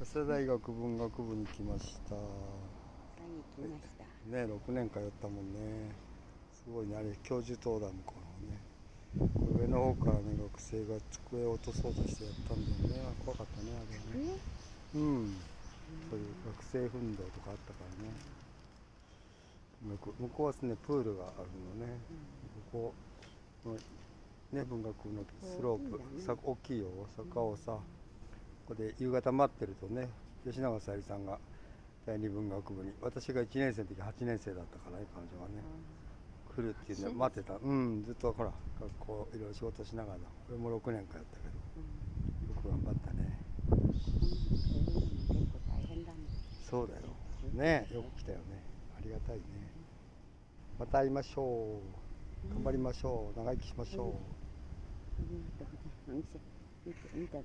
早稲田大学文学部に来ました。ね来ました？6年通ったもんね。すごいねあれ教授棟だ向こうのね。上の方からね学生が机を落とそうとしてやったんだよね。怖かったねあれね。うん。そういう学生運動とかあったからね。向こう向こうはですねプールがあるのね、ここね文学部のスロープ。さ大きいよ。坂をさ、ここで夕方待ってるとね吉永小百合さんが第二文学部に私が1年生の時8年生だったからね彼女はね、来るっていうの待ってた。うんずっとほら学校いろいろ仕事しながら俺も6年通ったけど、よく頑張ったね。結構大変だねそうだよねよく来たよね。ありがたいね。また会いましょう。頑張りましょう。長生きしましょう、見て見て見てだ